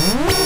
Bye.